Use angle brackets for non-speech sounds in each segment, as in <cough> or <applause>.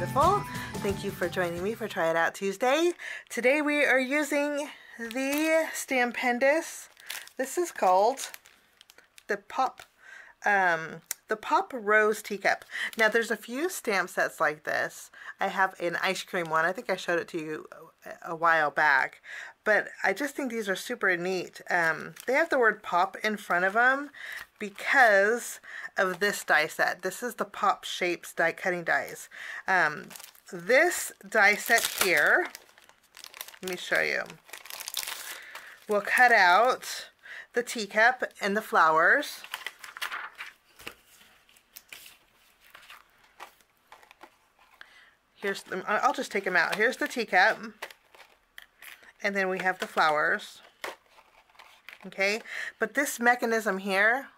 wonderful. Thank you for joining me for Try It Out Tuesday. Today we are using the Stampendous. This is called the Pop um, the Pop Rose Teacup. Now there's a few stamp sets like this. I have an ice cream one. I think I showed it to you a while back. But I just think these are super neat. Um, they have the word pop in front of them because of this die set. This is the Pop Shapes die cutting dies. Um, this die set here, let me show you, will cut out the teacup and the flowers. Here's, the, I'll just take them out. Here's the teacup. And then we have the flowers. Okay, but this mechanism here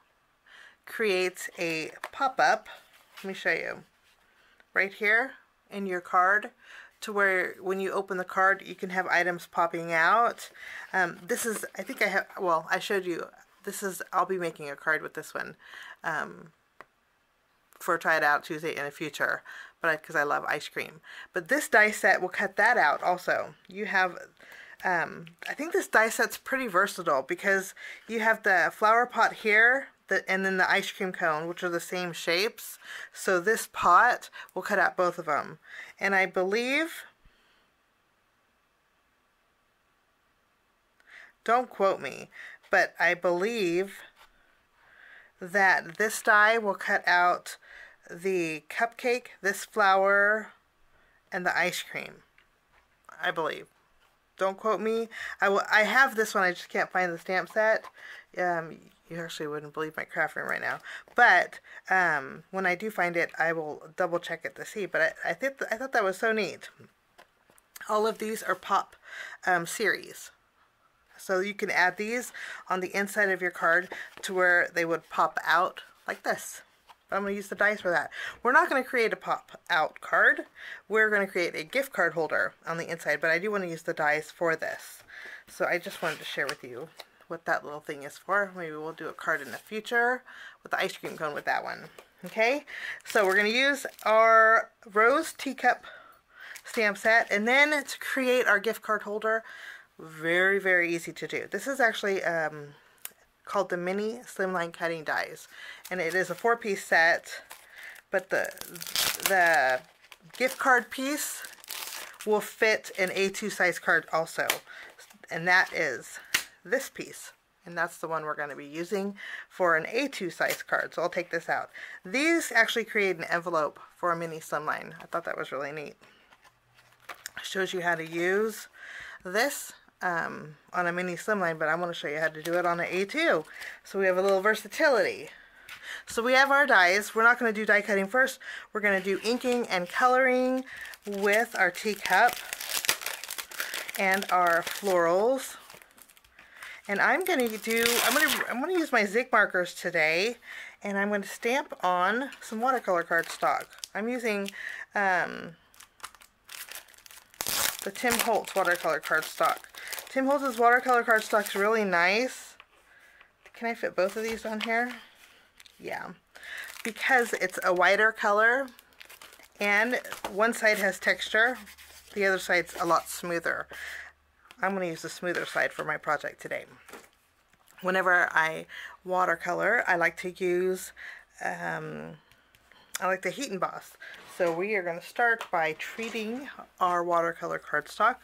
creates a pop-up. Let me show you. Right here in your card to where when you open the card you can have items popping out. Um, this is, I think I have, well, I showed you, this is, I'll be making a card with this one um, for Try It Out Tuesday in the future, but because I, I love ice cream. But this die set will cut that out also. You have um, I think this die set's pretty versatile because you have the flower pot here the, and then the ice cream cone, which are the same shapes. So this pot will cut out both of them. And I believe, don't quote me, but I believe that this die will cut out the cupcake, this flower, and the ice cream. I believe. Don't quote me. I, will, I have this one. I just can't find the stamp set. Um, you actually wouldn't believe my craft room right now. But um, when I do find it, I will double check it to see. But I, I, think I thought that was so neat. All of these are pop um, series. So you can add these on the inside of your card to where they would pop out like this. I'm going to use the dice for that. We're not going to create a pop out card. We're going to create a gift card holder on the inside, but I do want to use the dice for this. So I just wanted to share with you what that little thing is for. Maybe we'll do a card in the future with the ice cream cone with that one. Okay, so we're going to use our rose teacup stamp set and then to create our gift card holder, very, very easy to do. This is actually um, called the Mini Slimline Cutting Dies. And it is a four-piece set, but the, the gift card piece will fit an A2 size card also. And that is this piece. And that's the one we're going to be using for an A2 size card. So I'll take this out. These actually create an envelope for a mini slimline. I thought that was really neat. Shows you how to use this um, on a mini slimline, but I want to show you how to do it on an A2. So we have a little versatility. So we have our dies. We're not going to do die cutting first. We're going to do inking and coloring with our teacup and our florals. And I'm going to do, I'm going to, I'm going to use my Zig markers today, and I'm going to stamp on some watercolor cardstock. I'm using um, the Tim Holtz watercolor cardstock. Tim Holtz's watercolor cardstock is really nice. Can I fit both of these on here? Yeah. Because it's a whiter color and one side has texture, the other side's a lot smoother. I'm going to use the smoother side for my project today. Whenever I watercolor, I like to use, um, I like to heat emboss. So we are going to start by treating our watercolor cardstock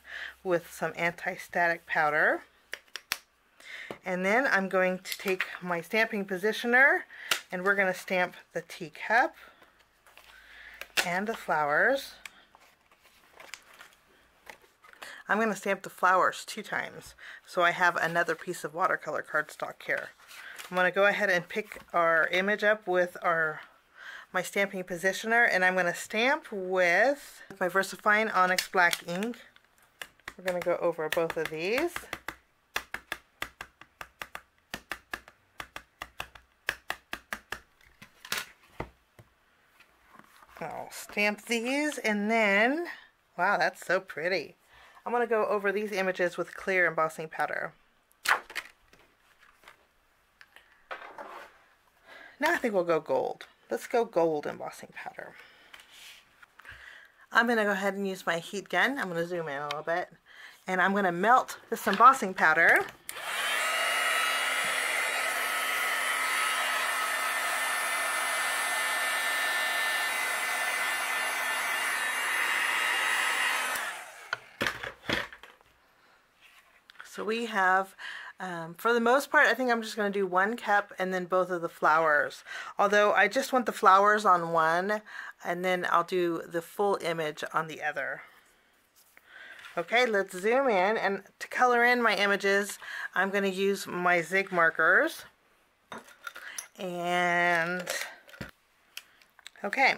with some anti-static powder. And then I'm going to take my stamping positioner and we're going to stamp the teacup and the flowers. I'm going to stamp the flowers two times so I have another piece of watercolor cardstock here. I'm going to go ahead and pick our image up with our my stamping positioner and I'm going to stamp with my VersaFine Onyx Black ink. We're going to go over both of these. Stamp these and then, wow, that's so pretty. I'm going to go over these images with clear embossing powder. Now I think we'll go gold. let's go gold embossing powder. I'm going to go ahead and use my heat gun. I'm going to zoom in a little bit. And I'm going to melt this embossing powder. We have, um, for the most part, I think I'm just going to do one cup and then both of the flowers. Although I just want the flowers on one and then I'll do the full image on the other. Okay, let's zoom in and to color in my images, I'm going to use my Zig markers. And, okay,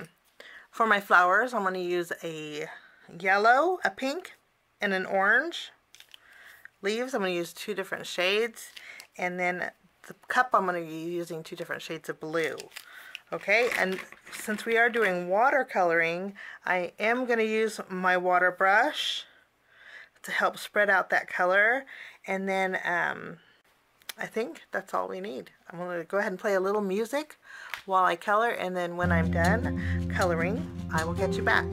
for my flowers, I'm going to use a yellow, a pink, and an orange leaves, I'm going to use two different shades. And then the cup, I'm going to be using two different shades of blue. Okay, and since we are doing watercoloring, I am going to use my water brush to help spread out that color. And then um, I think that's all we need. I'm going to go ahead and play a little music while I color. And then when I'm done coloring, I will get you back.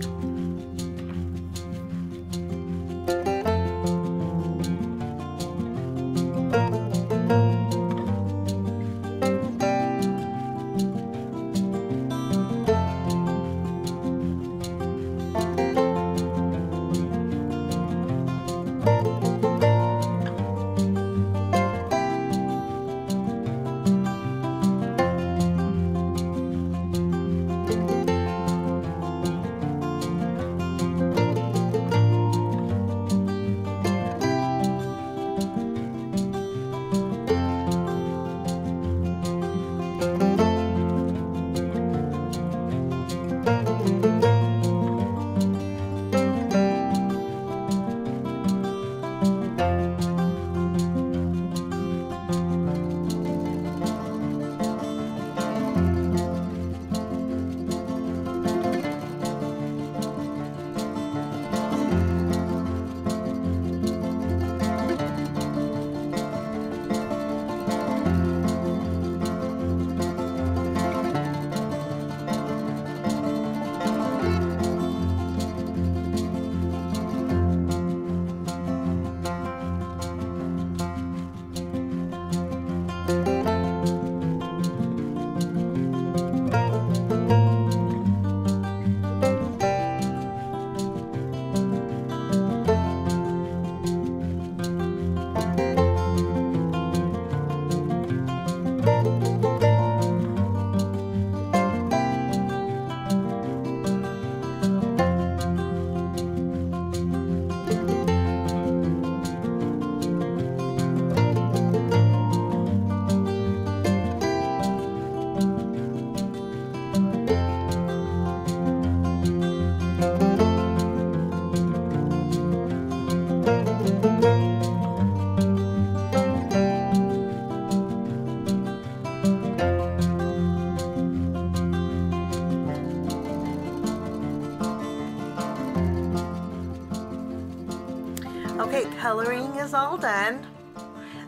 Coloring is all done.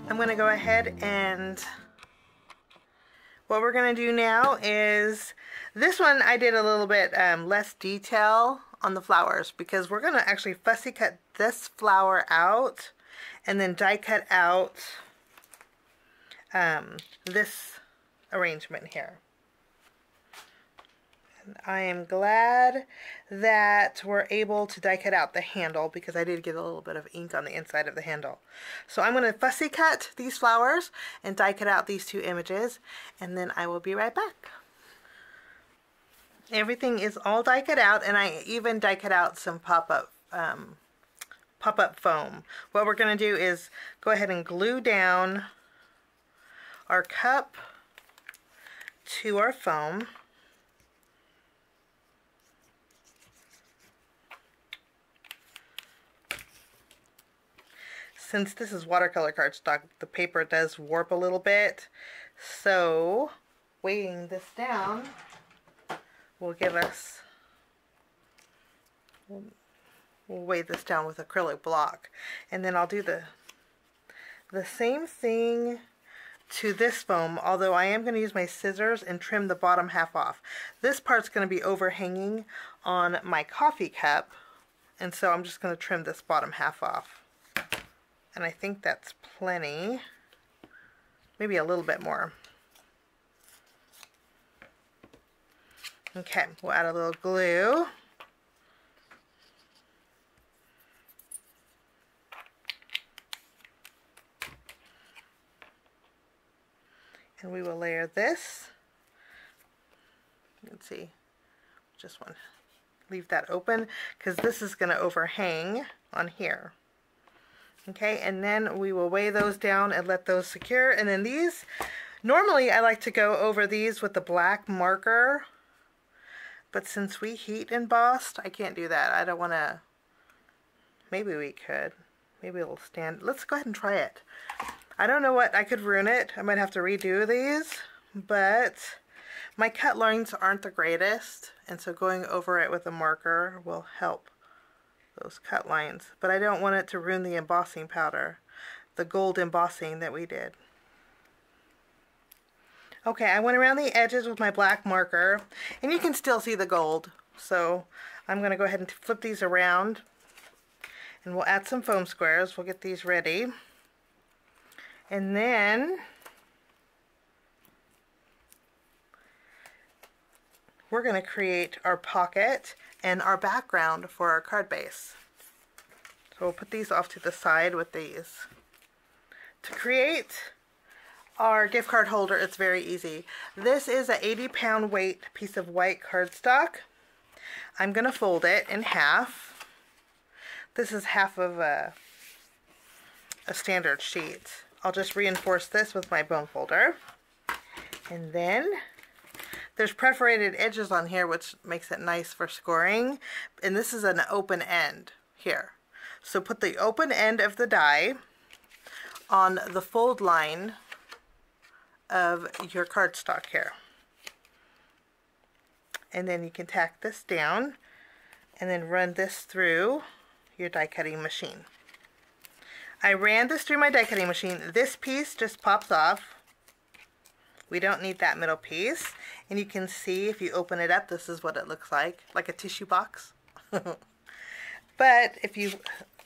I'm going to go ahead and what we're going to do now is this one I did a little bit um, less detail on the flowers because we're going to actually fussy cut this flower out and then die cut out um, this arrangement here. I am glad that we're able to die cut out the handle because I did get a little bit of ink on the inside of the handle. So I'm going to fussy cut these flowers and die cut out these two images and then I will be right back. Everything is all die cut out and I even die cut out some pop-up um, pop-up foam. What we're going to do is go ahead and glue down our cup to our foam. Since this is watercolor cardstock, the paper does warp a little bit. So, weighing this down will give us, we'll, weigh this down with acrylic block. And then I'll do the, the same thing to this foam, although I am going to use my scissors and trim the bottom half off. This part's going to be overhanging on my coffee cup, and so I'm just going to trim this bottom half off. And I think that's plenty. Maybe a little bit more. Okay, we'll add a little glue. And we will layer this. Let's see, just one. Leave that open because this is going to overhang on here. Okay, and then we will weigh those down and let those secure. And then these, normally I like to go over these with the black marker. But since we heat embossed, I can't do that. I don't want to, maybe we could. Maybe it'll stand. Let's go ahead and try it. I don't know what, I could ruin it. I might have to redo these, but my cut lines aren't the greatest, and so going over it with a marker will help those cut lines. But I don't want it to ruin the embossing powder, the gold embossing that we did. Okay, I went around the edges with my black marker, and you can still see the gold. So I'm going to go ahead and flip these around, and we'll add some foam squares. We'll get these ready. And then we're going to create our pocket and our background for our card base. So we'll put these off to the side with these. To create our gift card holder, it's very easy. This is a 80 pound weight piece of white cardstock. I'm going to fold it in half. This is half of a, a standard sheet. I'll just reinforce this with my bone folder. And then there's perforated edges on here which makes it nice for scoring. And this is an open end here. So put the open end of the die on the fold line of your cardstock here. And then you can tack this down and then run this through your die cutting machine. I ran this through my die cutting machine. This piece just pops off. We don't need that middle piece. And you can see if you open it up, this is what it looks like, like a tissue box. <laughs> but if you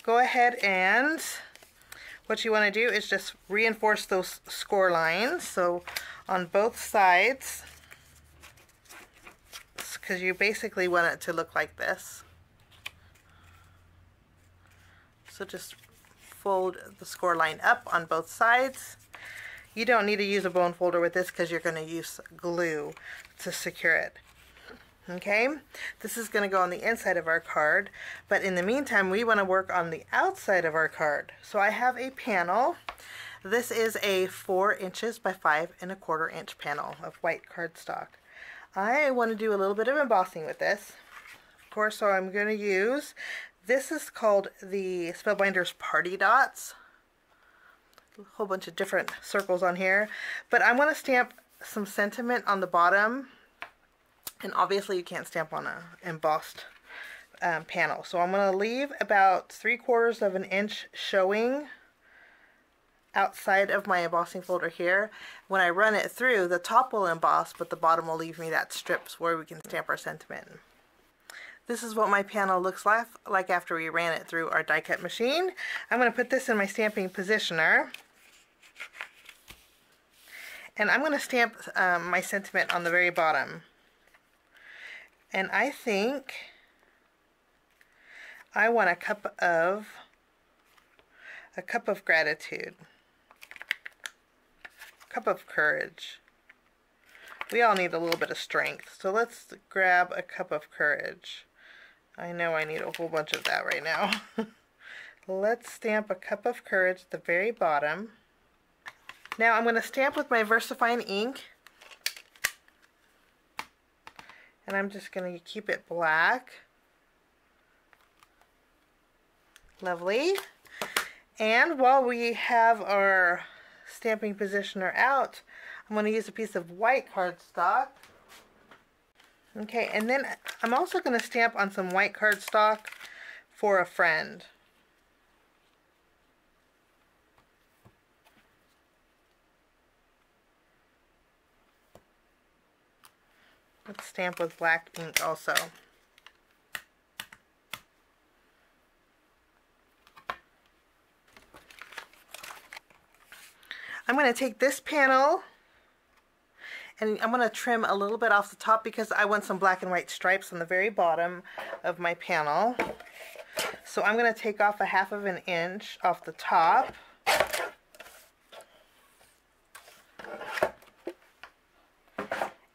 go ahead and what you want to do is just reinforce those score lines. So on both sides, because you basically want it to look like this. So just fold the score line up on both sides. You don't need to use a bone folder with this because you're going to use glue to secure it. Okay, this is going to go on the inside of our card, but in the meantime, we want to work on the outside of our card. So I have a panel. This is a four inches by five and a quarter inch panel of white cardstock. I want to do a little bit of embossing with this. Of course, so I'm going to use this is called the Spellbinders Party Dots. A whole bunch of different circles on here. But I want to stamp some sentiment on the bottom. And obviously you can't stamp on a embossed um, panel. So I'm going to leave about three quarters of an inch showing outside of my embossing folder here. When I run it through, the top will emboss, but the bottom will leave me that strips where we can stamp our sentiment. This is what my panel looks like, after we ran it through our die cut machine. I'm going to put this in my stamping positioner. And I'm going to stamp um, my sentiment on the very bottom. And I think I want a cup of a cup of gratitude. Cup of courage. We all need a little bit of strength. So let's grab a cup of courage. I know I need a whole bunch of that right now. <laughs> Let's stamp a cup of courage at the very bottom. Now I'm going to stamp with my VersaFine ink. And I'm just going to keep it black. Lovely. And while we have our stamping positioner out, I'm going to use a piece of white cardstock Okay, and then I'm also going to stamp on some white cardstock for a friend. Let's stamp with black ink also. I'm going to take this panel and I'm going to trim a little bit off the top because I want some black and white stripes on the very bottom of my panel. So I'm going to take off a half of an inch off the top.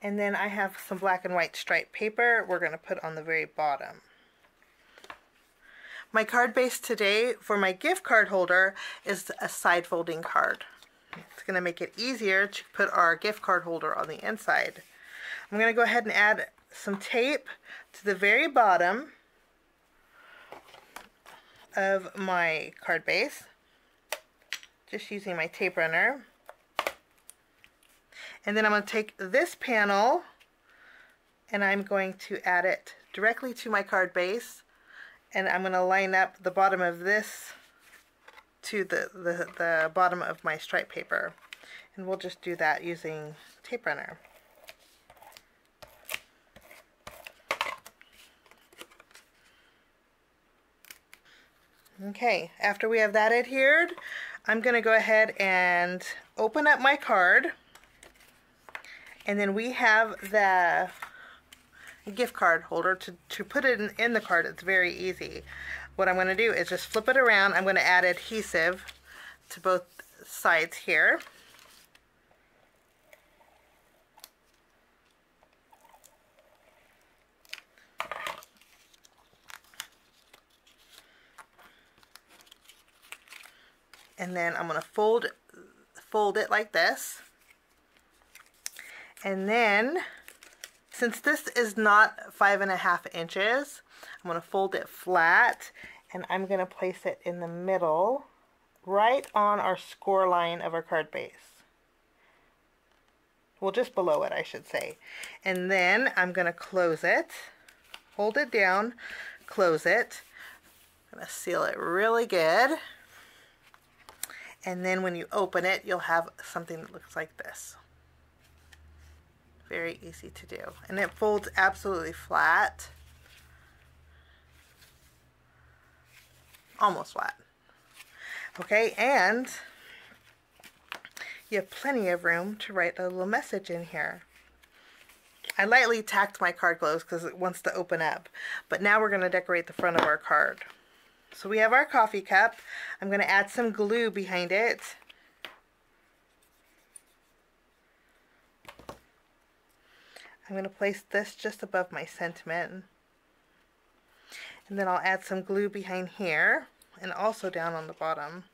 And then I have some black and white striped paper we're going to put on the very bottom. My card base today for my gift card holder is a side folding card. Going to make it easier to put our gift card holder on the inside. I'm going to go ahead and add some tape to the very bottom of my card base. Just using my tape runner. And then I'm going to take this panel and I'm going to add it directly to my card base and I'm going to line up the bottom of this to the, the, the bottom of my stripe paper. And we'll just do that using tape runner. Okay, after we have that adhered, I'm going to go ahead and open up my card. And then we have the gift card holder to, to put it in, in the card. It's very easy. What I'm going to do is just flip it around. I'm going to add adhesive to both sides here. And then I'm going to fold fold it like this. And then, since this is not five and a half inches, I'm going to fold it flat and I'm going to place it in the middle, right on our score line of our card base. Well, just below it, I should say. And then I'm going to close it, hold it down, close it. I'm going to seal it really good. And then when you open it, you'll have something that looks like this. Very easy to do. And it folds absolutely flat. Almost flat. Okay, and you have plenty of room to write a little message in here. I lightly tacked my card closed because it wants to open up. But now we're going to decorate the front of our card. So we have our coffee cup. I'm going to add some glue behind it. I'm going to place this just above my sentiment. And then I'll add some glue behind here and also down on the bottom.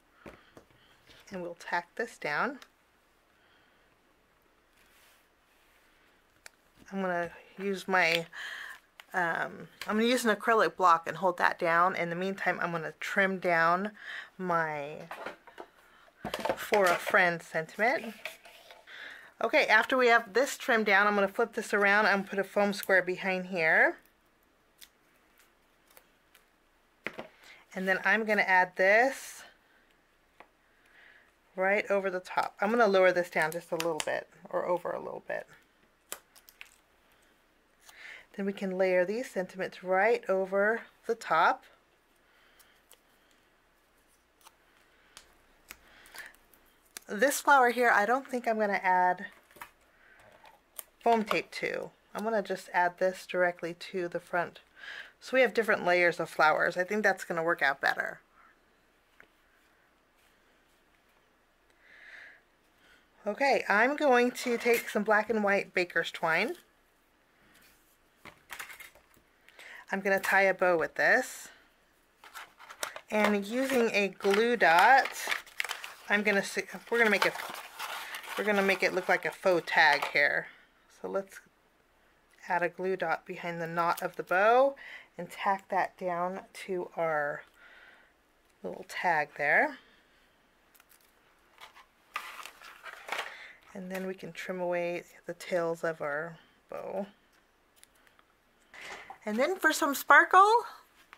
And we'll tack this down. I'm going to use my, um, I'm going to use an acrylic block and hold that down. In the meantime, I'm going to trim down my For a Friend sentiment. Okay, after we have this trimmed down, I'm going to flip this around and put a foam square behind here. And then I'm going to add this right over the top. I'm going to lower this down just a little bit, or over a little bit. Then we can layer these sentiments right over the top. This flower here, I don't think I'm going to add foam tape to. I'm going to just add this directly to the front so we have different layers of flowers. I think that's going to work out better. Okay, I'm going to take some black and white baker's twine. I'm going to tie a bow with this. And using a glue dot, I'm going to we're going to make it we're going to make it look like a faux tag here. So let's add a glue dot behind the knot of the bow and tack that down to our little tag there. And then we can trim away the tails of our bow. And then for some sparkle,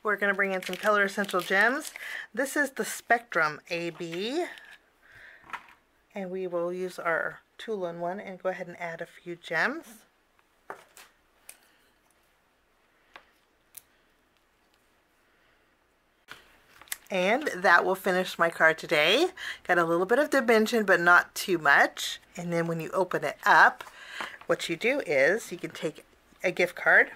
we're going to bring in some Color Essential Gems. This is the Spectrum AB. And we will use our tool in one and go ahead and add a few gems. And that will finish my card today. Got a little bit of dimension, but not too much. And then when you open it up, what you do is you can take a gift card,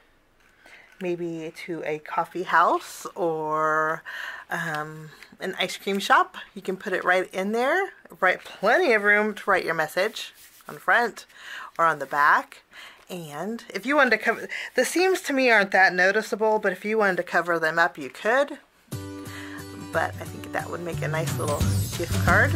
maybe to a coffee house or um, an ice cream shop. You can put it right in there, right plenty of room to write your message on the front or on the back. And if you wanted to cover, the seams to me aren't that noticeable, but if you wanted to cover them up, you could. But I think that would make a nice little gift card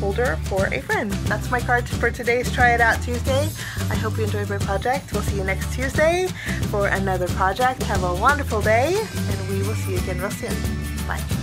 holder for a friend. That's my card for today's Try It Out Tuesday. I hope you enjoyed my project. We'll see you next Tuesday for another project. Have a wonderful day, and we will see you again real soon. Bye.